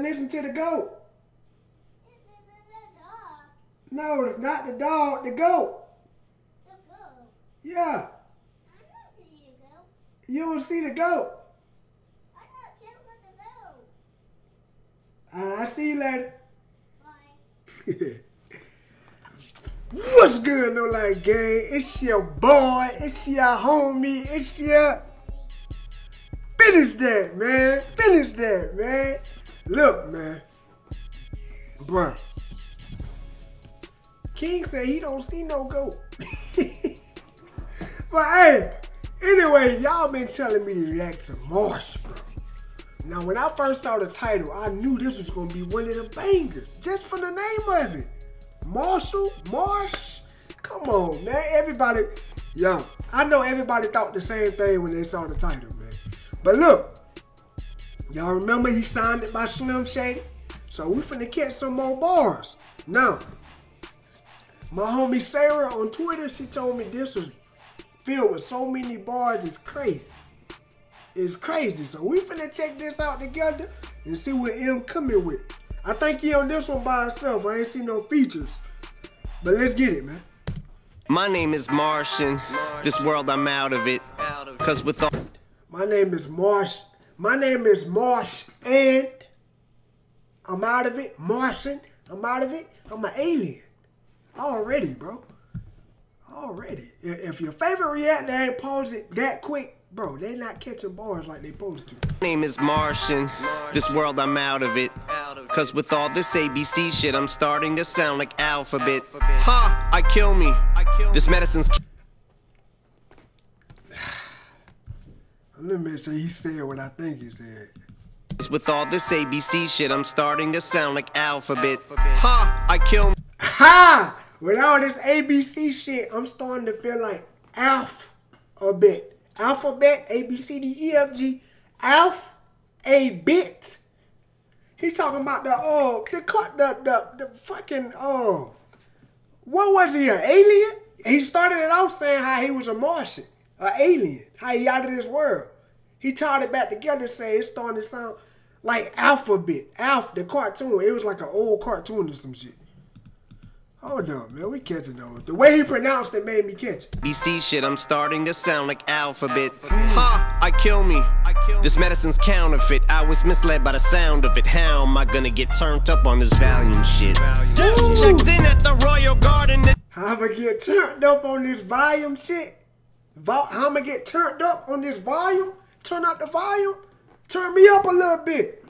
I gotta listen to the goat. No, not the dog, the goat. Yeah. You don't see the goat. Uh, I see you later. What's good, No Life Gang? It's your boy. It's your homie. It's your. Finish that, man. Finish that, man. Look, man. Bruh. King said he don't see no goat. but hey, anyway, y'all been telling me to react to Marsh, bro. Now, when I first saw the title, I knew this was gonna be one of the bangers, just from the name of it. Marshall, Marsh, come on, man. Everybody, yo, I know everybody thought the same thing when they saw the title, man. But look, y'all remember he signed it by Slim Shady? So we finna catch some more bars. Now, my homie Sarah on Twitter, she told me this was filled with so many bars, it's crazy. It's crazy. So we finna check this out together and see what M coming with. I think he on this one by himself. I ain't seen no features. But let's get it, man. My name is Martian. This world, I'm out of it. Cause with all. My name is Marsh. My name is Marsh and I'm out of it. Martian. I'm out of it. I'm an alien. Already, bro. Already. If your favorite reactor ain't pause it that quick, bro, they not catching bars like they supposed to. My name is Martian. This world, I'm out of it. Cause with all this ABC shit, I'm starting to sound like alphabet. Ha! I kill me. This medicine's. Let me say he said what I think he said. With all this ABC shit, I'm starting to sound like alphabet. Ha! I kill. Ha! With all this ABC shit, I'm starting to feel like Alf a bit. alphabet. Alphabet, A, B, C, D, E, F, G. alf a bit. He talking about the oh the cut the the the fucking oh what was he an alien? He started it off saying how he was a Martian, an alien, how he out of this world. He tied it back together saying it's starting to sound like alphabet, Alf the cartoon. It was like an old cartoon or some shit. Hold on, man. We catching those. The way he pronounced it made me catch it. BC shit, I'm starting to sound like alphabet. Ha! I kill me. This medicine's counterfeit. I was misled by the sound of it. How am I gonna get turned up on this Valium shit? Checked in at the Royal Garden. How am I get turned up on this volume shit? How am I get turned up on this volume? Turn up the volume? Turn me up a little bit.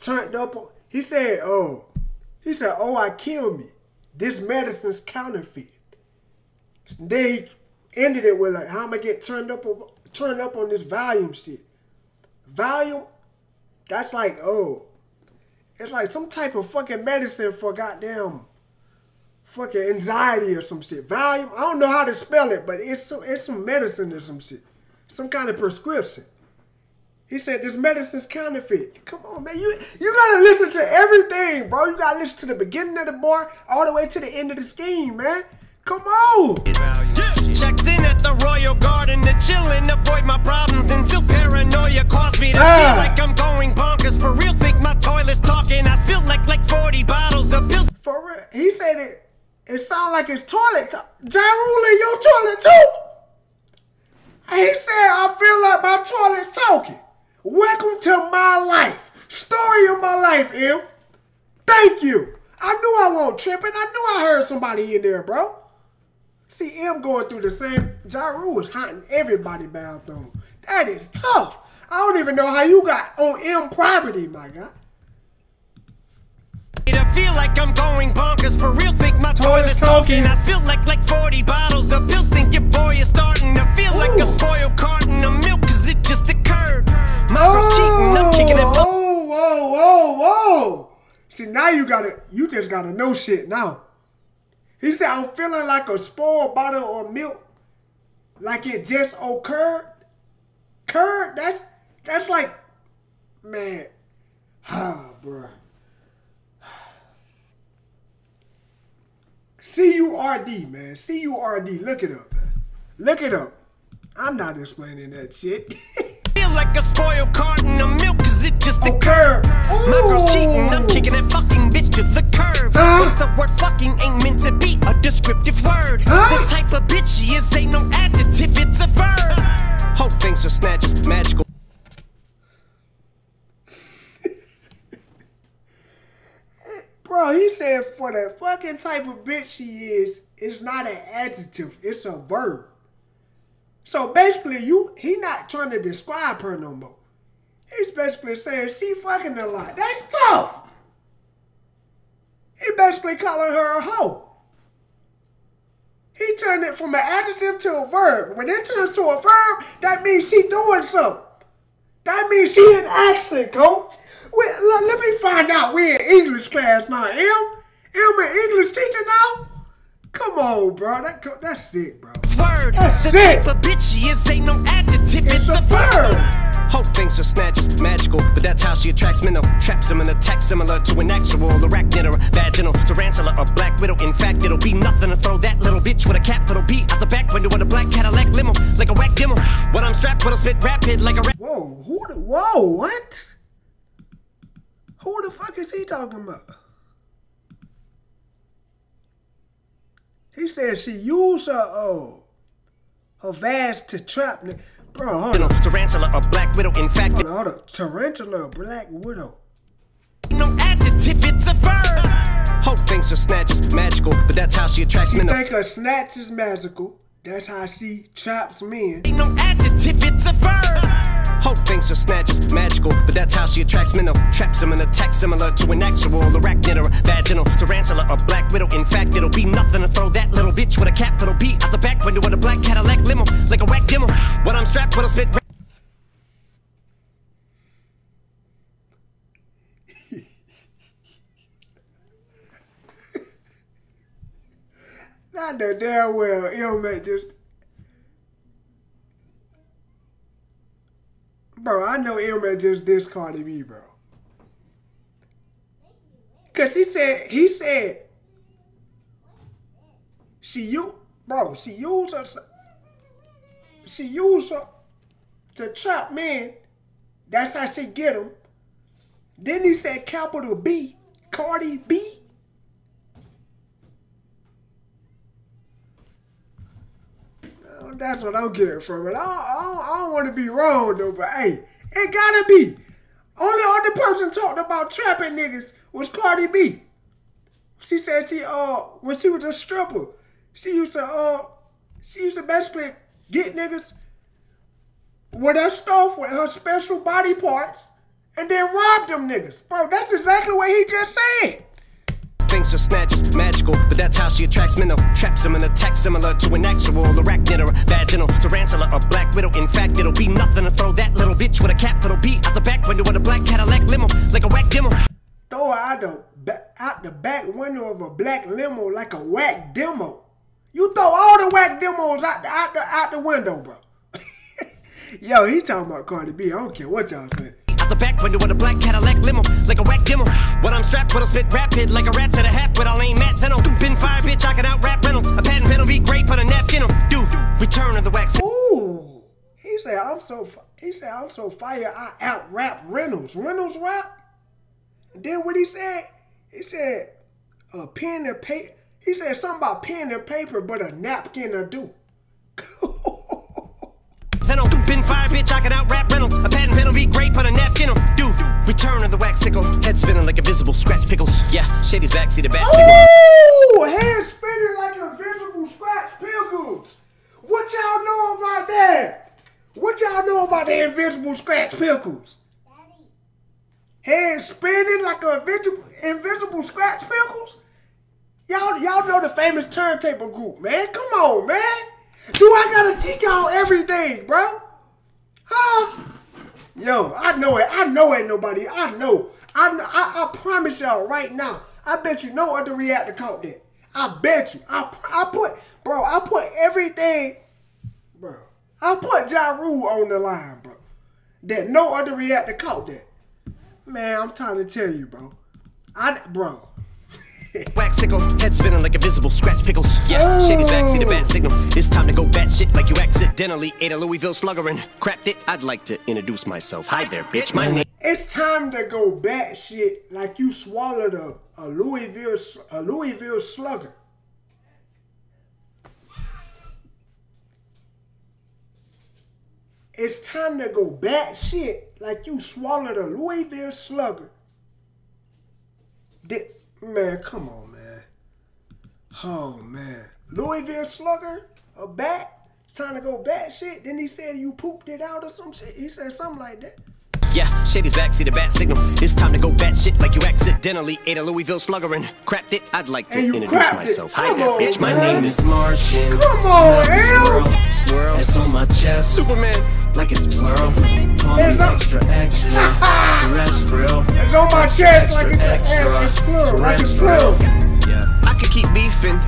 Turned up on. He said, oh. He said, oh, I kill me this medicine's counterfeit. They ended it with like, how am I get turned up on, turned up on this volume shit? Volume, that's like, oh, it's like some type of fucking medicine for goddamn fucking anxiety or some shit. Volume, I don't know how to spell it, but it's some, it's some medicine or some shit. Some kind of prescription. He said this medicine's counterfeit. Come on, man. You you gotta listen to everything, bro. You gotta listen to the beginning of the bar all the way to the end of the scheme, man. Come on. Checked in at the Royal Garden to chill and avoid my problems until paranoia caused me to ah. feel like I'm going bonkers. For real, think my toilet's talking. I spilled like like 40 bottles of pills. For real, he said it. It sounded like his toilet. Ja Rule in your toilet too. He said I feel like my toilet's talking. Welcome to my life. Story of my life, M. Thank you. I knew I won't tripping. I knew I heard somebody in there, bro. See, M going through the same. Ja Rule is hunting everybody bathroom. That is tough. I don't even know how you got on M property, my guy. I feel like I'm going bonkers for real. Think my toilet's talking. I spilled like like 40 bottles of pills. Think your boy is starting to feel Ooh. like a spoiled carton of milk. Cause it just occurred. My oh, cheating, I'm kicking it. Whoa, whoa, whoa, whoa. See, now you gotta, you just gotta know shit now. He said, I'm feeling like a spoiled bottle of milk. Like it just occurred. Curd, that's, that's like, man. Ah, bruh. C-U-R-D, man. C-U-R-D. Look it up, man. Look it up. I'm not explaining that shit. Feel like a spoiled carton of milk cause it just the curb. My girl's cheating, I'm kicking that fucking bitch to the curb. Huh? The word fucking ain't meant to be a descriptive word. Huh? The type of bitch she is ain't no adjective, it's a verb. Hope things are snatches, magical. Bro, he said for the fucking type of bitch she is, it's not an adjective, it's a verb. So basically, you he not trying to describe her no more. He's basically saying she fucking a lot. That's tough. He basically calling her a hoe. He turned it from an adjective to a verb. When it turns to a verb, that means she doing something. That means she in action, coach. Wait, let, let me find out. We in English class now. M? M an English teacher now? Come on, bro. That, that's sick, bro. word. That's the it. type of bitch she is ain't no adjective, It's it's, a a verb. verb. Hope things are snatches, magical, but that's how she attracts men. Traps them in a text similar to an actual arachnid or a vaginal tarantula or black widow. In fact, it'll be nothing to throw that little bitch with a capital B out the back window with a black Cadillac limo, like a whack demo. When I'm strapped, what'll spit rapid like a rap. Whoa, who the, whoa, what? Who the fuck is he talking about? He said she used her, oh, her vast to trap nigga. Bro, hold on, Tarantula or black widow. In fact, hold on, hold on. Tarantula, Black Widow. no adjective, it's a verb. Hope things are snatches, magical, but that's how she attracts men. Think her snatch is magical. That's how she traps men. Ain't no adjective, it's a verb. Hope things are snatches, magical, but that's how she attracts men. Traps them in a text similar to an actual arachnid or a vaginal tarantula or black widow. In fact, it'll be nothing to throw that little bitch with a capital B out the back window with a black Cadillac limo, like a whack demo. When I'm strapped, what'll spit. Not the damn well, it'll make. Bro, I know Ilma just Cardi B, bro. Cause he said he said she you bro, she used her she used her to trap men. That's how she get them. Then he said capital B, Cardi B. Oh, That's what I'm getting from it. I I I don't want to be wrong though, but hey, it gotta be. Only other person talked about trapping niggas was Cardi B. She said she uh when she was a stripper, she used to uh she used to basically get niggas with her stuff, with her special body parts, and then rob them niggas. Bro, that's exactly what he just said. Are snatches, magical, but that's how she attracts men. Traps them in a text similar to an actual arachnid or a vaginal tarantula or black widow. In fact, it'll be nothing to throw that little bitch with a capital B out the back window with a black Cadillac limo, like a whack demo. throw her out the out the back window of a black limo like a whack demo. You throw all the whack demos out the out the out the window, bro. Yo, he talking about Cardi B. I don't care what y'all say. Out the back window with a black Cadillac limo, like a whack demo. When I'm strapped, what'll spit rapid like a rat to the half, but I'll aim at Zeno. Been fire, bitch, I can out rap Reynolds. A patent pen'll be great, but a napkin 'em. Dude, return of the wax. Ooh, he said I'm so he said I'm so fire. I out rap Reynolds. Reynolds rap. And then what he said? He said a pen and paper. He said something about pen and paper, but a napkin will do. Been fire, bitch, I can out rap Reynolds. A patent pen'll be great, but a napkin 'em. Dude, return of the wax sickle. Head spinning like Invisibl Skratch Piklz. Yeah, Shady's backseat a bat sickle. Ooh, head spinning like Invisibl Skratch Piklz. What y'all know about that? What y'all know about the Invisibl Skratch Piklz? Head spinning like a invisible, invisible scratch pickles? Y'all, y'all know the famous turntable group, man. Come on, man. Do I gotta teach y'all everything, bro? Huh? Yo, I know it. I know it. Nobody. I know. I, I I promise y'all right now. I bet you no other reactor caught that. I bet you. I I put bro. I put everything, bro. I put Ja Rule on the line, bro. That no other reactor caught that. Man, I'm trying to tell you, bro. I bro. Wax sickle, head spinning like Invisibl Skratch Piklz. Yeah, Shady's back, see the bat signal. It's time to go bat shit like you accidentally ate a Louisville slugger and cracked it. I'd like to introduce myself. Hi there, bitch. My name. It's time to go bat shit like you swallowed a, a Louisville a Louisville slugger. It's time to go bat shit like you swallowed a Louisville slugger. Did, man, come on, man. Oh, man. Louisville slugger? A bat? Time to go bat shit? Then he said you pooped it out or some shit. He said something like that. Yeah, Shady's back, see the bat signal. It's time to go bat shit like you accidentally ate a Louisville slugger and cracked it. I'd like to introduce myself. Hi there, on, bitch. Man. My name is Martian. Come on, Swirl, swirl. It's on my chest. Superman. Like it's plural. Call me extra, extra. terrestrial. It's on my chest like it's extra. It's plural. Like it's plural. Yeah. I could keep beefing.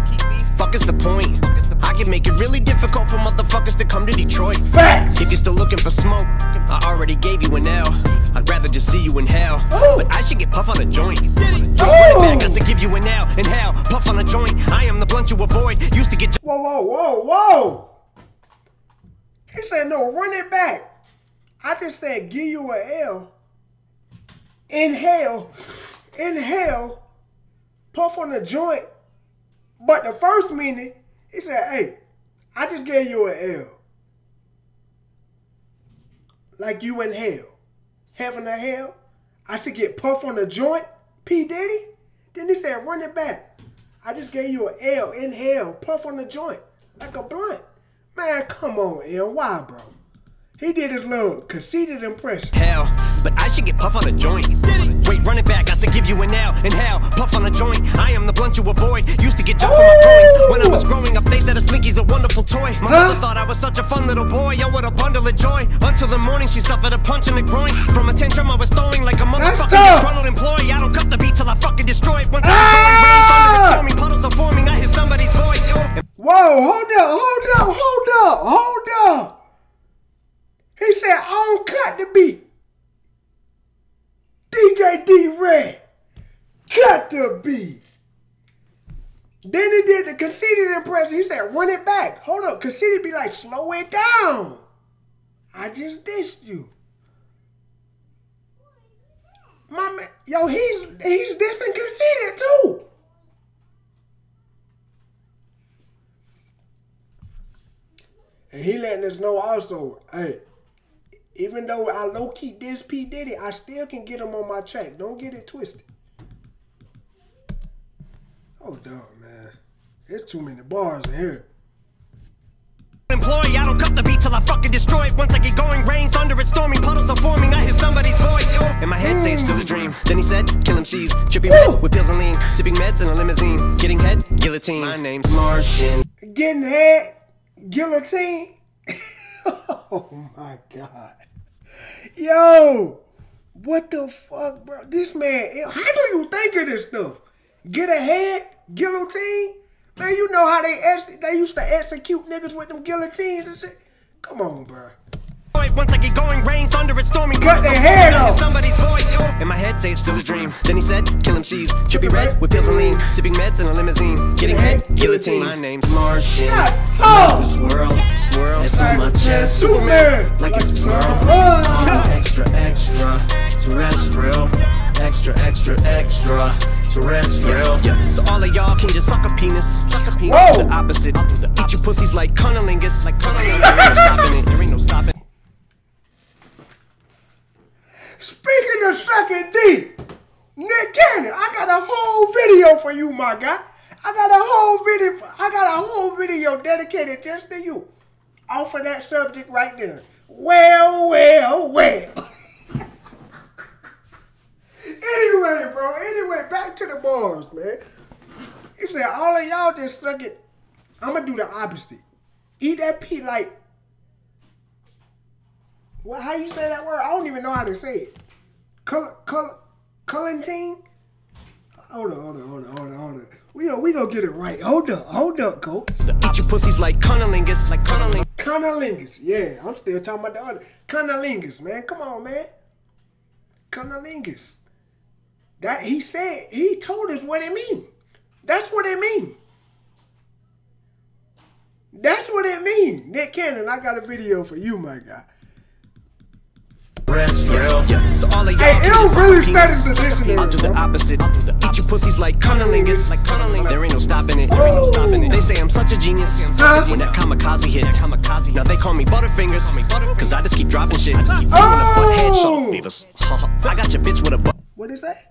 Fuck is the point? I can make it really difficult for motherfuckers to come to Detroit. Facts. If you're still looking for smoke, I already gave you an L. I'd rather just see you in hell. Ooh. But I should get puff on a joint. Run it back, I should give you an L. In hell, puff on a joint. I am the blunt you avoid. Used to get. Whoa, whoa, whoa, whoa. He said, no, run it back. I just said, give you an L. Inhale. Inhale. Puff on the joint. But the first meaning, he said, hey, I just gave you an L. Like you in hell. Heaven or hell. I should get puff on the joint, P. Diddy. Then he said, run it back. I just gave you an L, inhale, puff on the joint, like a blunt. Man, come on, L. Why, bro? He did his little conceited impression. Hell, but I should get puff on a joint. Wait, run it back, I said give you an L. Inhale, puff on a joint. I am the blunt you avoid. Used to get jumped on my coins. When I was growing up, they said a slinky's a wonderful toy. My huh? mother thought I was such a fun little boy. Yo, what a bundle of joy. Until the morning, she suffered a punch in the groin. From a tantrum, I was throwing like a motherfucking disgruntled employee. I don't cut the beat till I fucking destroy it. Once ah! I'm rain, thunder, and stormy puddles are forming. I hear somebody's voice. Whoa, hold up, hold up, hold up, hold up. He said, I don't cut the beat. DJ D Red, cut the beat. Then he did the conceited impression. He said, run it back. Hold up. Conceited be like, slow it down. I just dissed you. My man, yo, he's he's dissing conceited too. And he letting us know also, hey, even though I low key diss P Diddy, I still can get him on my track. Don't get it twisted. Oh, dog, man. There's too many bars in here. Employee, I don't cut the beat till I fucking destroy it. Once I get going, rain, thunder, it's storming, puddles are forming. I hear somebody's voice. In my head, say it's still a dream. Then he said, kill MCs, tripping red with pills and lean, sipping meds in a limousine, getting head, guillotine. My name's Martian. Getting head, guillotine. oh my god. Yo, what the fuck, bro? This man, how do you think of this stuff? Get ahead, guillotine? Man, you know how they they used to execute niggas with them guillotines and shit. Come on, bro. Once I get going, rain, thunder, it's stormy. Cut their head off. Somebody's voice. In my head, say it's still a dream. Then he said, kill MCs. Trippy red with pills and lean. Sipping meds in a limousine. Getting head, guillotine. My name's Martian. Oh. This world, swirl, it's on my chest. Superman. Like it's pearl. Extra, extra, terrestrial. Extra, extra, extra terrestrial. Yeah. So all of y'all can just suck a penis. Suck a penis. Whoa. The opposite. I'll do the opposite. Eat your pussies like cunnilingus. Like cunnilingus. there ain't no stopping it. There ain't no stopping. Speaking of sucking D, Nick Cannon, I got a whole video for you, my guy. I got a whole video. I got a whole video dedicated just to you. Off of that subject right there. Well, well, well. anyway, bro. Anyway, back to the bars, man. He said, all of y'all just suck it. I'm gonna do the opposite. Eat that pea like what? How you say that word? I don't even know how to say it. Color, color, Cullentine. Hold on, hold on, hold on, hold on, hold on. We gonna, we gonna get it right. Hold up, hold up, coach. Eat your pussies like cunnilingus, like cunnilingus. Cunnilingus, yeah. I'm still talking about the other. Cunnilingus, man. Come on, man. Cunnilingus. That he said, he told us what it mean. That's what it mean. That's what it mean. Nick Cannon, I got a video for you, my guy. Breast real. Yeah. So all of y'all Hey, can L just really suck started penis. positioning I'll do the opposite. Eat you pussies like cunnilingus. Like cunnilingus. There ain't no stopping it. There ain't no stopping it. They say I'm such a genius. Huh? When that kamikaze hit, kamikaze. Now they call me Butterfingers. Cause I just keep dropping shit. You wanna Oh! butt head? Shut up, Beavis. I got your bitch with a butt. What is that?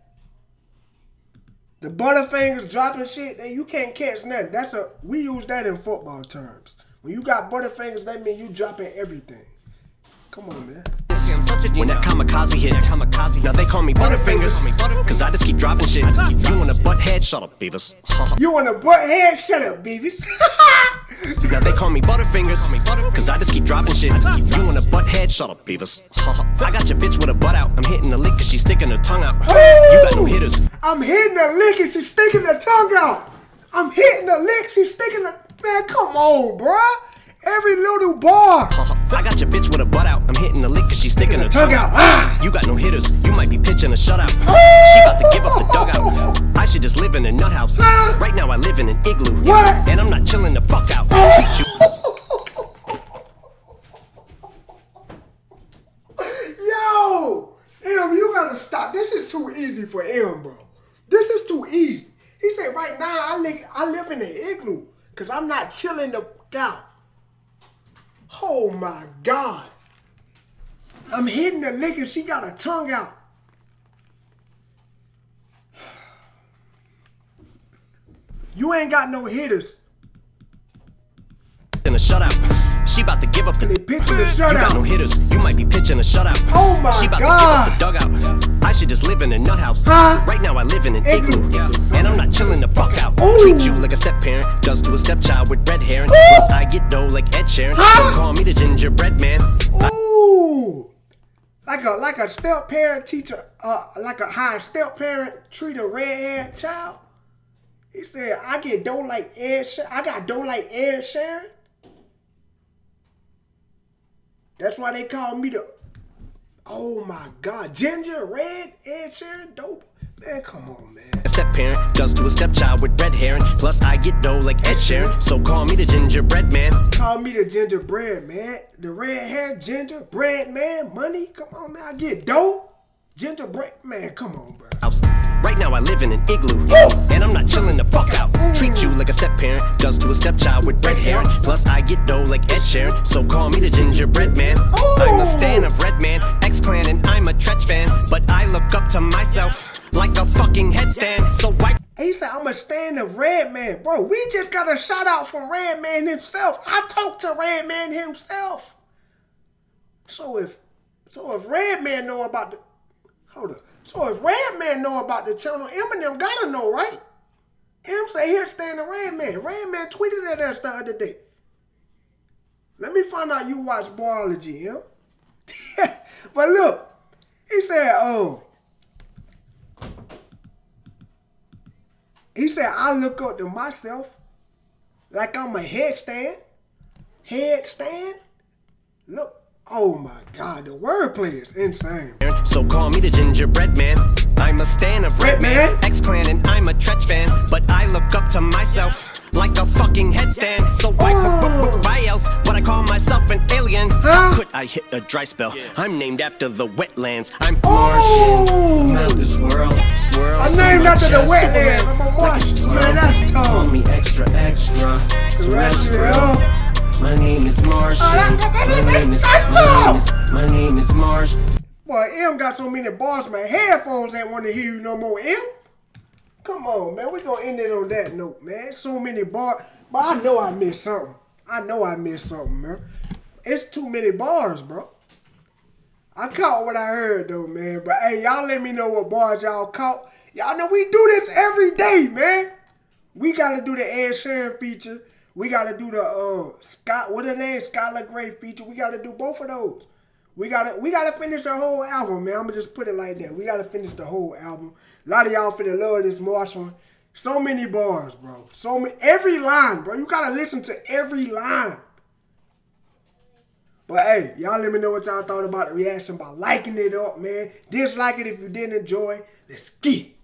The butterfingers dropping shit, then you can't catch nothing. That's a we use that in football terms. When you got butterfingers, that mean you dropping everything. Come on, man. When that kamikaze hit, kamikaze. Now they call me Butterfingers. Cause I just keep dropping shit. You wanna butt head? Shut up, Beavis. You want a butt head? Shut up, Beavis. Now they call me Butterfingers. Cause I just keep dropping shit. You wanna butt head? Shut up, Beavis. I got your bitch with a butt out. I'm hitting the lick cause she's sticking her tongue out. You got no hitters. I'm hitting the lick and she's sticking the tongue out. I'm hitting the lick, she's sticking the man. Come on, bruh. Every little bar. I got your bitch with a butt out. I'm hitting the lick cause she's sticking her Tongue out. Ah. You got no hitters. You might be pitching a shutout. She about to give up the dugout. I should just live in a nut house. Ah. Right now I live in an igloo. What? And I'm not chilling the fuck out. Treat you. Yo, M, you gotta stop. This is too easy for M, bro. This is too easy. He said, right now I live, I live in an igloo because I'm not chilling the fuck out. Oh my God. I'm hitting the and she got her tongue out. You ain't got no hitters. in a shutout. She about to give up the They pitching the You got no hitters. You might be pitching a shutout. Oh my She about God. to give up the dugout. I should just live in a nut house. Huh? Right now I live in an Igloo. Yeah. And I'm not chilling the fuck out. Ooh. Treat you like a step parent does to a stepchild with red hair. And plus I get dough like Ed Sheeran. Huh? So call me the gingerbread man. Ooh, like a like a step parent teacher, uh, like a high step parent treat a red haired child. He said, "I get dough like Ed. Sh- I got dough like Ed Sheeran." That's why they call me the. Oh my God, ginger red Ed Sheeran, dope man. Come on, man. A step parent does to a stepchild with red hair. And plus I get dough like Ed Sheeran. So call me the gingerbread man. Call me the gingerbread man, the red hair gingerbread man. Money, come on, man. I get dough. Gingerbread man, come on, bro. Now I live in an igloo. And I'm not chilling the fuck out. Treat you like a step parent does to a stepchild with red hair. Plus I get dough like Ed Sheeran. So call me the gingerbread man. I'm a stan of Redman, X Clan, and I'm a Treach fan. But I look up to myself like a fucking headstand. So why he said, I'm a stand of Redman. Bro, we just got a shout out from Redman himself. I talked to Redman himself. So if so if Redman know about the hold up. So if Redman know about the channel, Eminem gotta know, right? M say here stand of Redman. Redman tweeted at us the other day. Let me find out you watch Boyology, Em. but look, he said, oh. He said, I look up to myself like I'm a headstand. Headstand? Look, oh my God, the wordplay is insane. So call me the gingerbread man. I'm a stan of Red Man, Redman? X Clan, and I'm a Treach fan. But I look up to myself like a fucking headstand. So why, Oh. why else would I call myself an alien? Huh? How could I hit a dry spell? I'm named after the wetlands. I'm Oh. Martian. I'm out this world. This I'm so named much after the wetlands. I'm a Like Martian. it's Man, twirl. that's Call me extra, extra. Terrestrial. Terrestrial. My name is Martian. That- that- that- My name is, that's my name tough. is, my name is Marsh. Boy, M got so many bars, my Headphones ain't want to hear you no more, M. Come on, man. We gonna end it on that note, man. So many bars. But I know I missed something. I know I missed something, man. It's too many bars, bro. I caught what I heard though, man. But hey, y'all let me know what bars y'all caught. Y'all know we do this every day, man. We gotta do the Ed Sheeran feature. We gotta do the uh Scott what the name Skylar Grey feature. We gotta do both of those. We gotta we gotta finish the whole album, man. I'ma just put it like that. We gotta finish the whole album. A lot of y'all for the love this Marshall. So many bars, bro. So many every line, bro. You gotta listen to every line. But hey, y'all let me know what y'all thought about the reaction by liking it up, man. Dislike it if you didn't enjoy. Let's get.